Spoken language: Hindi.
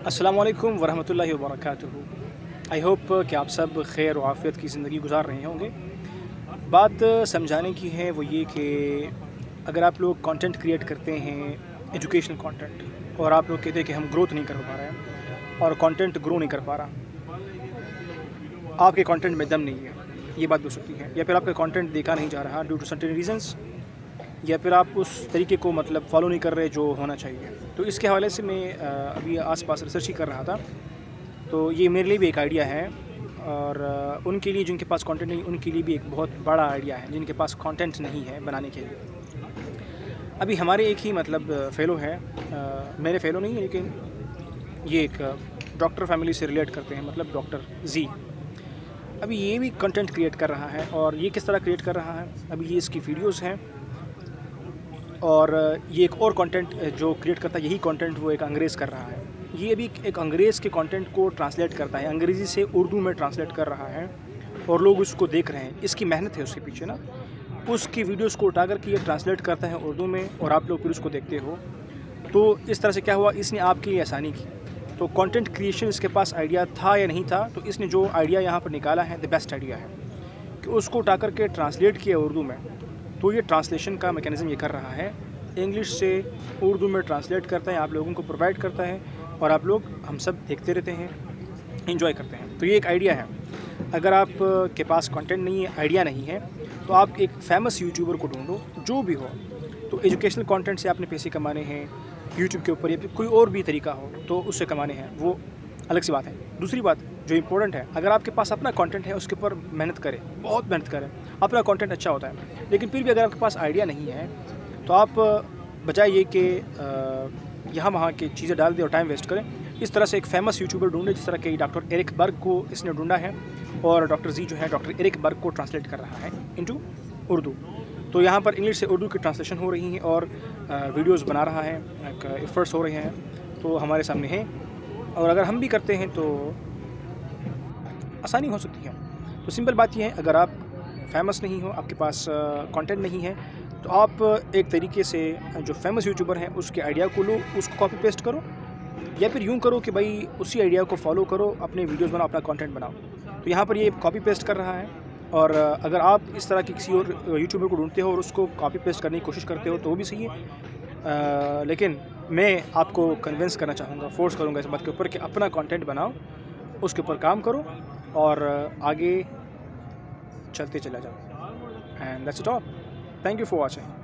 अस्सलाम वालेकुम वरहमतुल्लाहि वबरकातुहू आई होप कि आप सब खैर व आफ़ियत की ज़िंदगी गुजार रहे होंगे। बात समझाने की है वो ये कि अगर आप लोग कंटेंट क्रिएट करते हैं एजुकेशनल कंटेंट और आप लोग कहते हैं कि हम ग्रोथ नहीं कर पा रहे हैं, और कंटेंट ग्रो नहीं कर पा रहा, आपके कंटेंट में दम नहीं है, ये बात हो सकती है। या फिर आपका कंटेंट देखा नहीं जा रहा ड्यू टू सर्टेन रीजंस या फिर आप उस तरीके को मतलब फॉलो नहीं कर रहे जो होना चाहिए? तो इसके हवाले से मैं अभी आसपास रिसर्च ही कर रहा था। तो ये मेरे लिए भी एक आइडिया है और उनके लिए जिनके पास कंटेंट नहीं उनके लिए भी एक बहुत बड़ा आइडिया है जिनके पास कंटेंट नहीं है बनाने के लिए। अभी हमारे एक ही मतलब फ़ेलो है। आ, मेरे फ़ेलो नहीं है लेकिन ये एक डॉक्टर फैमिली से रिलेट करते हैं मतलब डॉक्टर जी अभी ये भी कंटेंट क्रिएट कर रहा है और ये किस तरह क्रिएट कर रहा है? अभी ये इसकी वीडियोस हैं। और ये एक और कंटेंट जो क्रिएट करता है, यही कंटेंट वो एक अंग्रेज़ कर रहा है। ये भी एक अंग्रेज़ के कंटेंट को ट्रांसलेट करता है, अंग्रेज़ी से उर्दू में ट्रांसलेट कर रहा है और लोग उसको देख रहे हैं। इसकी मेहनत है उसके पीछे ना। उसकी वीडियोस को उठा करके ये ट्रांसलेट करता है उर्दू में और आप लोग फिर उसको देखते हो। तो इस तरह से क्या हुआ? इसने आपके लिए आसानी की। तो कंटेंट क्रिएशन इसके पास आइडिया था या नहीं था? तो इसने जो आइडिया यहाँ पर निकाला है द बेस्ट आइडिया है, कि उसको उठा करके ट्रांसलेट किया उर्दू में। तो ये ट्रांसलेशन का मैकेनिज़्म ये कर रहा है। इंग्लिश से उर्दू में ट्रांसलेट करता है, आप लोगों को प्रोवाइड करता है और आप लोग, हम सब देखते रहते हैं इंजॉय करते हैं। तो ये एक आइडिया है। अगर आप के पास कंटेंट नहीं है आइडिया नहीं है तो आप एक फ़ेमस यूट्यूबर को ढूंढो, जो भी हो। तो एजुकेशनल कंटेंट से आपने पैसे कमाने हैं यूट्यूब के ऊपर या कोई और भी तरीका हो तो उससे कमाने हैं। वो अलग सी बात है। दूसरी बात जो इम्पोर्टेंट है, अगर आपके पास अपना कंटेंट है, उसके ऊपर मेहनत करें, बहुत मेहनत करें अपना कंटेंट अच्छा होता है। लेकिन फिर भी अगर आपके पास आइडिया नहीं है तो आप बजाय ये कि यहाँ वहाँ की चीज़ें डाल दें और टाइम वेस्ट करें। इस तरह से एक फ़ेमस यूट्यूबर ढूंढे, जिस तरह के डॉक्टर एरिक बर्ग को इसने ढूंढा है और डॉक्टर जी जो है डॉक्टर एरिक बर्ग को ट्रांसलेट कर रहा है इनटू उर्दू। तो यहाँ पर इंग्लिश से उर्दू की ट्रांसलेशन हो रही है और वीडियोस बना रहा है एफर्ट्स हो रहे हैं तो हमारे सामने हैं। और अगर हम भी करते हैं तो आसानी हो सकती है। तो सिंपल बात यह है, अगर आप फ़ेमस नहीं हो आपके पास कंटेंट नहीं है तो आप एक तरीके से जो फ़ेमस यूट्यूबर हैं उसके आइडिया को लो उसको कॉपी पेस्ट करो या फिर यूँ करो कि भाई उसी आइडिया को फॉलो करो अपने वीडियोस बनाओ अपना कंटेंट बनाओ। तो यहाँ पर ये कॉपी पेस्ट कर रहा है और अगर आप इस तरह की किसी और यूट्यूबर को ढूंढते हो और उसको कॉपी पेस्ट करने की कोशिश करते हो तो वो भी सही है। आ, लेकिन मैं आपको कन्विंस करना चाहूँगा फोर्स करूँगा इस बात के ऊपर कि अपना कंटेंट बनाओ उसके ऊपर काम करो और आगे चलते चला जाओ and that's it all Thank you for watching.